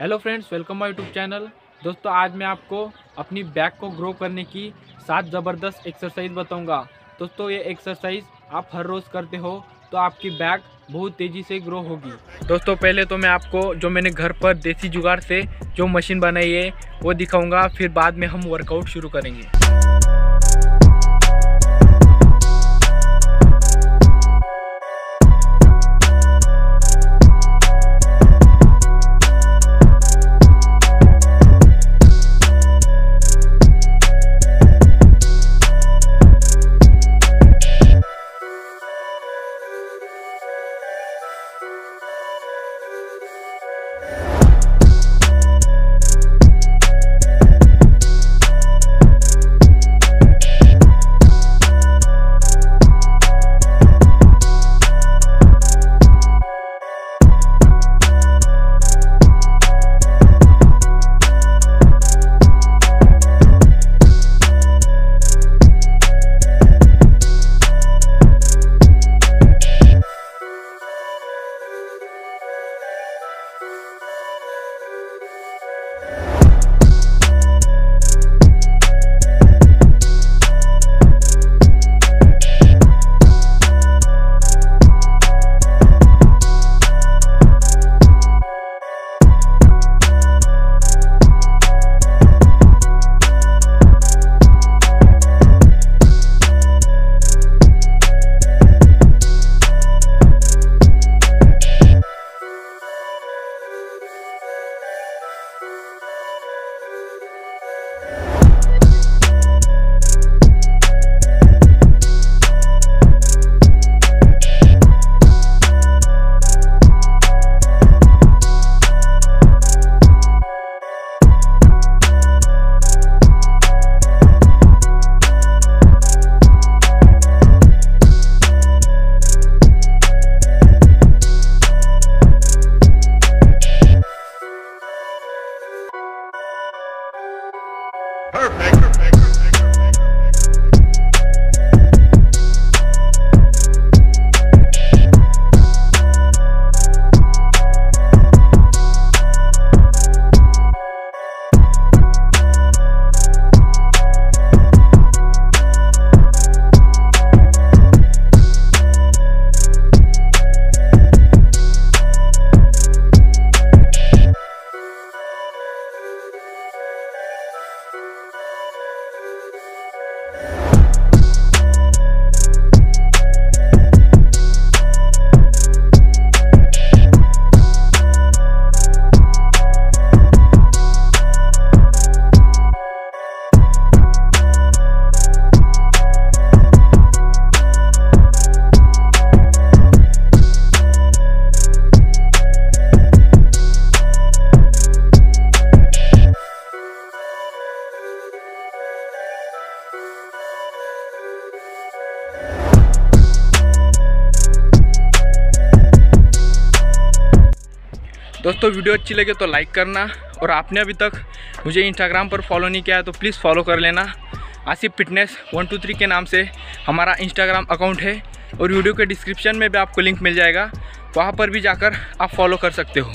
Hello friends, welcome my YouTube channel. दोस्तों, आज मैं आपको अपनी बैक को ग्रो करने की सात ज़बरदस्त एक्सरसाइज बताऊँगा। दोस्तों, ये एक्सरसाइज आप हर रोज़ करते हो तो आपकी बैक बहुत तेज़ी से ग्रो होगी। दोस्तों, पहले तो मैं आपको जो मैंने घर पर देसी जुगाड़ से जो मशीन बनाई है, वो दिखाऊँगा, फिर बाद में हम वर्कआउट शुरू करेंगे। Perfect. दोस्तों, वीडियो अच्छी लगे तो लाइक करना और आपने अभी तक मुझे इंस्टाग्राम पर फॉलो नहीं किया है तो प्लीज़ फॉलो कर लेना। Asif fitness one two three के नाम से हमारा इंस्टाग्राम अकाउंट है और वीडियो के डिस्क्रिप्शन में भी आपको लिंक मिल जाएगा। वहाँ पर भी जाकर आप फॉलो कर सकते हो।